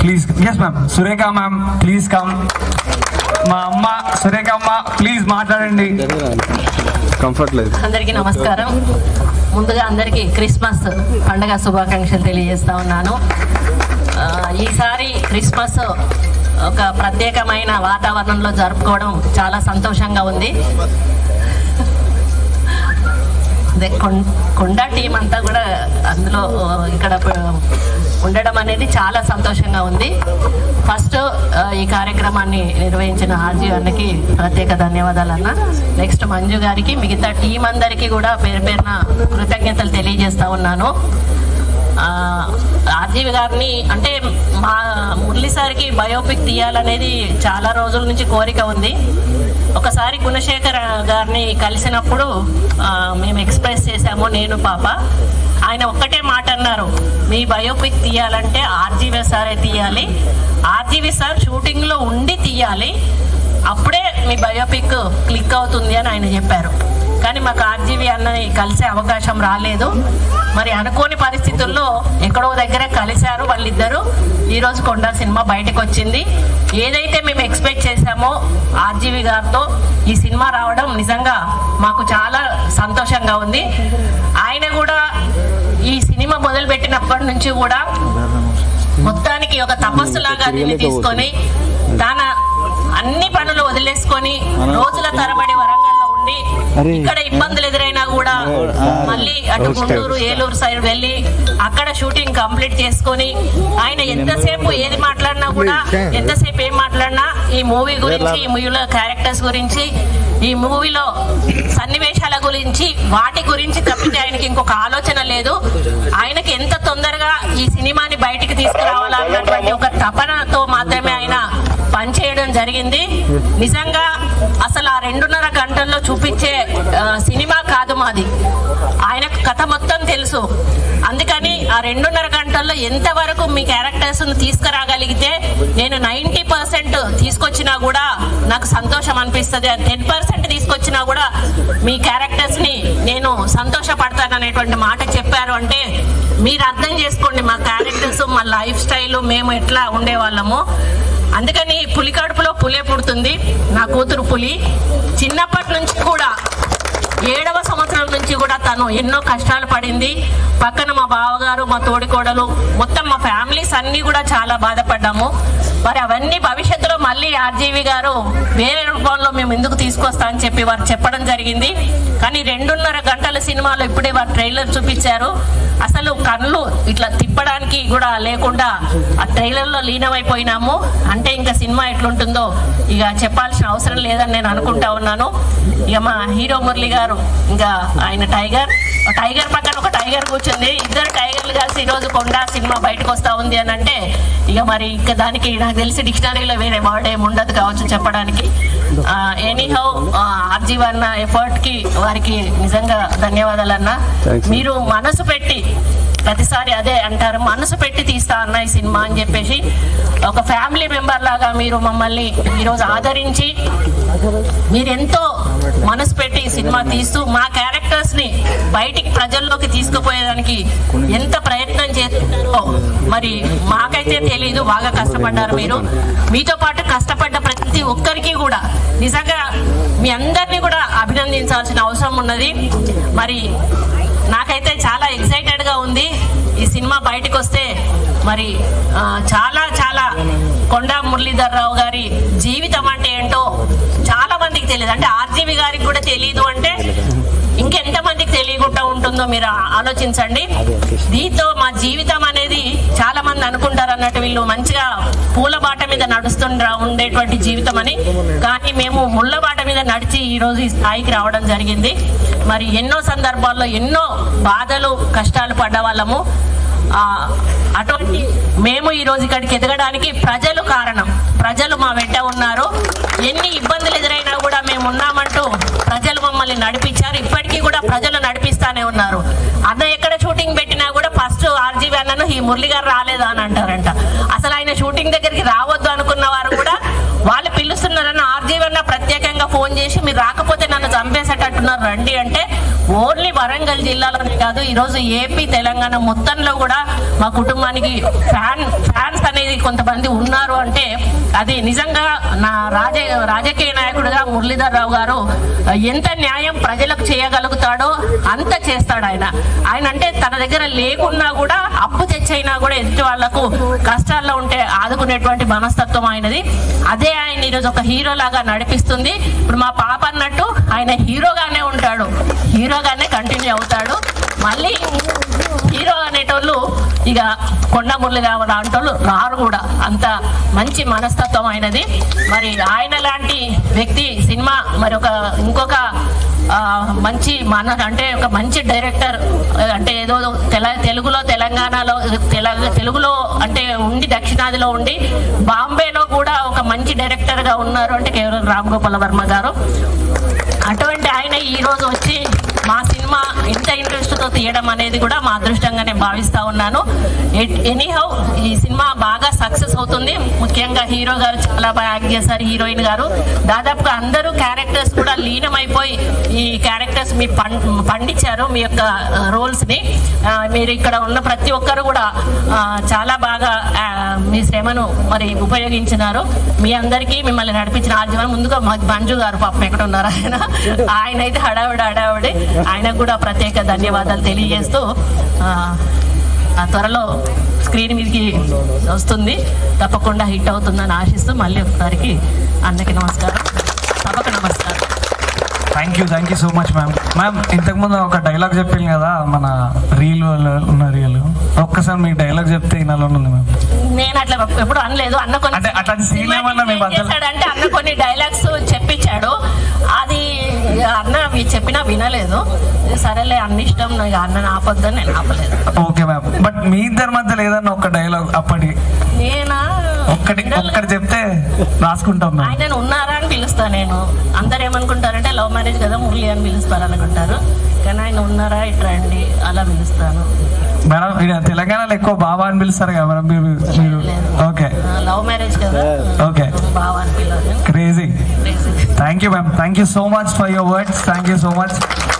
Please yes ma'am Surekha ma'am please come మా అమ్మ సురేఖ అమ్మ ప్లీజ్ మాట్లాడండి. కంఫర్ట్ లేదు. అందరికీ నమస్కారం. ముందుగా అందరికీ క్రిస్మస్ పండగ శుభాకాంక్షలు తెలియజేస్తా ఉన్నాను. ఈసారి క్రిస్మస్ ఒక ప్రత్యేకమైన వాతావరణంలో జరుపుకోవడం చాలా సంతోషంగా ఉంది. అదే కొం- కొండ టీం అంతా కూడా అందులో ఇక్కడ ఉండడం అనేది చాలా సంతోషంగా ఉంది. ఫస్ట్ ఈ కార్యక్రమాన్ని నిర్వహించిన ఆర్జీ అన్నకి ప్రత్యేక ధన్యవాదాలు అన్న. నెక్స్ట్ మంజు గారికి మిగతా టీం అందరికీ కూడా పేరు పేరున కృతజ్ఞతలు తెలియజేస్తా ఉన్నాను. ఆర్జీవ్ గారిని అంటే మా మురళి సార్కి బయోపిక్ తీయాలనేది చాలా రోజుల నుంచి కోరిక ఉంది. ఒకసారి గుణశేఖర్ గారిని కలిసినప్పుడు మేము ఎక్స్ప్రెస్ చేశాము నేను పాప. ఆయన ఒక్కటే మాట అన్నారు మీ బయోపిక్ తీయాలంటే ఆర్జీవి సారే తీయాలి. ఆర్జీవి సార్ షూటింగ్లో ఉండి తీయాలి. అప్పుడే మీ బయోపిక్ క్లిక్ అవుతుంది అని ఆయన చెప్పారు. కానీ మాకు ఆర్జీవి అన్నని కలిసే అవకాశం రాలేదు. మరి అనుకోని పరిస్థితుల్లో ఎక్కడో దగ్గర కలిశారు వాళ్ళిద్దరూ. ఈరోజు కొండ సినిమా బయటకు వచ్చింది ఏదైతే మేము ఎక్స్పెక్ట్ చేశామో ఆర్జీవి గారితో ఈ సినిమా రావడం నిజంగా మాకు చాలా సంతోషంగా ఉంది. ఆయన కూడా ఈ సినిమా మొదలుపెట్టినప్పటి నుంచి కూడా మొత్తానికి ఒక తపస్సులాగా దీన్ని తీసుకొని తన అన్ని పనులు వదిలేసుకొని రోజుల తరబడి వరంగల్లో ఉండి ఇక్కడ ఇబ్బందులు ఎదురైనా కూడా మళ్ళీ అటు గుంటూరు ఏలూరు సైడ్ వెళ్ళి అక్కడ షూటింగ్ కంప్లీట్ చేసుకొని ఆయన ఎంతసేపు ఏది మాట్లాడినా కూడా ఎంతసేపు ఏం మాట్లాడినా ఈ మూవీ గురించి ఈ మూవీలో క్యారెక్టర్స్ గురించి ఈ మూవీలో సన్నివేశాల గురించి వాటి గురించి తప్పితే ఆయనకి ఇంకొక ఆలోచన లేదు. ఆయనకి ఎంత తొందరగా ఈ సినిమాని బయటికి తీసుకురావాలన్నటువంటి ఒక తపనతో మాత్రమే ఆయన పనిచేయడం జరిగింది. నిజంగా అసలు ఆ రెండున్నర ఆ, సినిమా కాదు మాది. ఆయన కథ మొత్తం తెలుసు. అందుకని ఆ రెండున్నర గంటల్లో ఎంతవరకు మీ క్యారెక్టర్స్ తీసుకురాగలిగితే నేను నైంటీ పర్సెంట్ తీసుకొచ్చినా కూడా నాకు సంతోషం అనిపిస్తుంది. టెన్ పర్సెంట్ తీసుకొచ్చినా కూడా మీ క్యారెక్టర్స్ని నేను సంతోషపడతాననేటువంటి మాట చెప్పారు అంటే మీరు అర్థం చేసుకోండి మా క్యారెక్టర్స్ మా లైఫ్ స్టైల్ మేము ఎట్లా ఉండేవాళ్ళము. అందుకని పులి కడుపులో పులే పుడుతుంది. నా కూతురు పులి చిన్నప్పటి నుంచి కూడా ఏడవ సంవత్సరం నుంచి కూడా తను ఎన్నో కష్టాలు పడింది. పక్కన మా బావగారు మా తోడికోడలు మొత్తం మా ఫ్యామిలీస్ అన్ని కూడా చాలా బాధపడ్డాము. మరి అవన్నీ భవిష్యత్తులో మళ్ళీ ఆర్జీవి గారు వేరే రూపంలో మేము ఎందుకు తీసుకొస్తా అని చెప్పి వారు చెప్పడం జరిగింది. కానీ రెండున్నర గంటల సినిమాలో ఇప్పుడే వారు ట్రైలర్ చూపించారు. అసలు కళ్ళు ఇట్లా తిప్పడానికి కూడా లేకుండా ఆ ట్రైలర్లో లీనమైపోయినాము. అంటే ఇంకా సినిమా ఎట్లుంటుందో ఇక చెప్పాల్సిన అవసరం లేదని నేను అనుకుంటా ఉన్నాను. ఇక మా హీరో మురళి గారు ఇంకా ఆయన టైగర్ టైగర్ పక్కన ఒక టైగర్ కూర్చుంది. ఇద్దరు టైగర్లు కలిసి ఈరోజు కొండ సినిమా బయటకు వస్తా ఉంది అని అంటే ఇక మరి ఇంకా దానికి నాకు తెలిసి డిక్షనరీలో వేరే వర్డ్ ఏమి ఉండదు కావచ్చు చెప్పడానికి. ఎనీహౌ ఆర్జీవ్ అన్న ఎఫర్ట్కి వారికి నిజంగా ధన్యవాదాలు అన్న మీరు మనసు పెట్టి ప్రతిసారి అదే అంటారు మనసు పెట్టి తీస్తా అన్న ఈ సినిమా అని చెప్పేసి ఒక ఫ్యామిలీ మెంబర్ లాగా మీరు మమ్మల్ని ఈరోజు ఆదరించి మీరెంతో మనసు పెట్టి ఈ సినిమా తీస్తూ మా క్యారెక్టర్స్ని బయటికి ప్రజల్లోకి తీసుకుపోయేదానికి ఎంత ప్రయత్నం చేస్తున్నారో మరి మాకైతే తెలీదు బాగా కష్టపడ్డారు మీరు. మీతో పాటు కష్టపడ్డ ప్రతి ఒక్కరికి కూడా నిజంగా మీ అందరినీ కూడా అభినందించాల్సిన అవసరం ఉన్నది. మరి నాకైతే చాలా ఎక్సైటెడ్గా ఉంది. ఈ సినిమా బయటకు వస్తే మరి చాలా చాలా కొండా మురళీధర్ రావు గారి జీవితం అంటే ఏంటో చాలా మందికి తెలియదు. అంటే ఆర్జీవి గారికి కూడా తెలియదు అంటే ఇంకెంత మందికి తెలియకుండా ఉంటుందో మీరు ఆలోచించండి. దీంతో మా జీవితం అనేది చాలా మంది అనుకుంటారు అన్నట్టు వీళ్ళు మంచిగా పూల బాట మీద నడుస్తుండ్రా ఉండేటువంటి జీవితం అని. కానీ మేము ముళ్ళ బాట మీద నడిచి ఈ రోజు ఈ స్థాయికి రావడం జరిగింది. మరి ఎన్నో సందర్భాల్లో ఎన్నో బాధలు కష్టాలు పడ్డ వాళ్ళము. ఆ, అటువంటి మేము ఈ రోజు ఇక్కడికి ఎదగడానికి ప్రజలు కారణం. ప్రజలు మా వెంట ఉన్నారు. ఎన్ని ఇబ్బందులు ఎదురైనా కూడా మేము ఉన్నామంటూ ప్రజలు మమ్మల్ని నడిపించారు. ఇప్పటికీ కూడా ప్రజలు నడిపిస్తానే ఉన్నారు. అన్న ఎక్కడ షూటింగ్ పెట్టినా కూడా ఫస్ట్ ఆర్జీవి అన్నను ఈ మురళి గారు రాలేదా అని అంటారంట. అసలు ఆయన షూటింగ్ దగ్గరికి రావద్దు అనుకున్న వారు కూడా వాళ్ళు పిలుస్తున్నారని ఆర్జీవి అన్న ప్రత్యేకంగా ఫోన్ చేసి మీరు రాకపోతే నన్ను చంపేసేటట్టున్నారు. రండి అంటే ఓన్లీ వరంగల్ జిల్లాలోనే కాదు ఈరోజు ఏపీ తెలంగాణ మొత్తంలో కూడా మా కుటుంబానికి ఫ్యాన్ ఫ్యాన్స్ అనేది కొంతమంది ఉన్నారు అంటే అది నిజంగా నా రాజ రాజకీయ నాయకుడుగా మురళీధర్ రావు గారు ఎంత న్యాయం ప్రజలకు చేయగలుగుతాడో అంత చేస్తాడు ఆయన. ఆయన అంటే తన దగ్గర లేకున్నా కూడా అప్పు తెచ్చైనా కూడా ఎదుటి వాళ్ళకు కష్టాల్లో ఉంటే ఆదుకునేటువంటి మనస్తత్వం ఆయనది. అదే ఆయన ఈరోజు ఒక హీరో లాగా నడిపిస్తుంది. ఇప్పుడు మా పాప అన్నట్టు ఆయన హీరోగానే ఉంటాడు. హీరోగానే కంటిన్యూ అవుతాడు. మళ్ళీ హీరో అనేటోళ్ళు ఇక కొండ మురళి రావు అంటోళ్ళు రారు కూడా. అంత మంచి మనస్తత్వం అయినది మరి ఆయన లాంటి వ్యక్తి సినిమా మరి ఒక ఇంకొక మంచి మన అంటే ఒక మంచి డైరెక్టర్ అంటే ఏదో తెల తెలుగులో తెలంగాణలో తెల- తెలుగులో అంటే ఉండి దక్షిణాదిలో ఉండి బాంబేలో కూడా ఒక మంచి డైరెక్టర్గా ఉన్నారు అంటే కేవలం రామ్ గోపాల వర్మ గారు. అటువంటి ఆయన ఈరోజు వచ్చి సినిమా ఇంత ఇంట్రెస్ట్తో తీయడం అనేది కూడా మా అదృష్టంగా నేను భావిస్తా ఉన్నాను. ఎనీహౌ ఈ సినిమా బాగా సక్సెస్ అవుతుంది. ముఖ్యంగా హీరో గారు చాలా బాగా యాక్ట్ చేశారు హీరోయిన్ గారు. దాదాపుగా అందరూ క్యారెక్టర్స్ కూడా లీనమైపోయి ఈ క్యారెక్టర్స్ మీ పండించారు మీ యొక్క రోల్స్ని. మీరు ఇక్కడ ఉన్న ప్రతి ఒక్కరు కూడా చాలా బాగా మీ శ్రమను మరి ఉపయోగించినారు. మీ అందరికీ మిమ్మల్ని నడిపించిన ఆర్జీవన్ ముందుగా మంజు గారు పాపం ఎక్కడ ఉన్నారు ఆయన? ఆయన అయితే హడావిడి హడావిడి. ఆయన కూడా ప్రత్యేక ధన్యవాదాలు తెలియజేస్తూ ఆ, త్వరలో స్క్రీన్ మీదకి వస్తుంది. తప్పకుండా హిట్ అవుతుందని ఆశిస్తూ మళ్ళీ ఒకసారికి అందరికీ నమస్కారం. తప్పక నమస్కారం. Thank you thank you so much ma'am ma'am ఇంతకుముందు ఒక డైలాగ్ చెప్పింది కదా మన రీల్ ఉన్న రీల్ ఒక్కసారి మీకు డైలాగ్ చెప్తే ఇనాలో ఉంది మ్యామ్ నేను అట్లా ఎప్పుడు అనలేదు. అన్న కొన్ని అంటే అట్లాంటి ఏమన్నా మీ మధ్యలో- చేశాడంటే అన్న కొన్ని డైలాగ్స్ చెప్పించాడు అన్న అవి చెప్పినా వినలేదు. సరేలే అన్న ఇష్టం అన్న ఆపొద్దని నేను ఆపలేదు. Okay ma'am. బట్ మీ ఇద్దరి మధ్యలో ఏదన్నా ఒక డైలాగ్ అప్పటి? నేనా? ఒక్కటి ఒక్కటి చెప్తే రాసుకుంటాం ఆయన ఉన్నారా అని పిలుస్తా నేను. అందరు ఏమనుకుంటారంటే లవ్ మ్యారేజ్ కదా మురళి అని పిలుస్తారు అనుకుంటారు. కానీ ఆయన ఉన్నారా ఇట్రా అండి? అలా పిలుస్తాను. మేడం ఇక్కడ తెలంగాణలో ఎక్కువ బాబా అని పిలుస్తారు కదా మేడం మీరు మీరు. ఓకే. లవ్ మ్యారేజ్ కదా. ఓకే. బావా అని పిలవదు crazy. Thank you, ma'am. Thank you so much for your words. Thank you so much.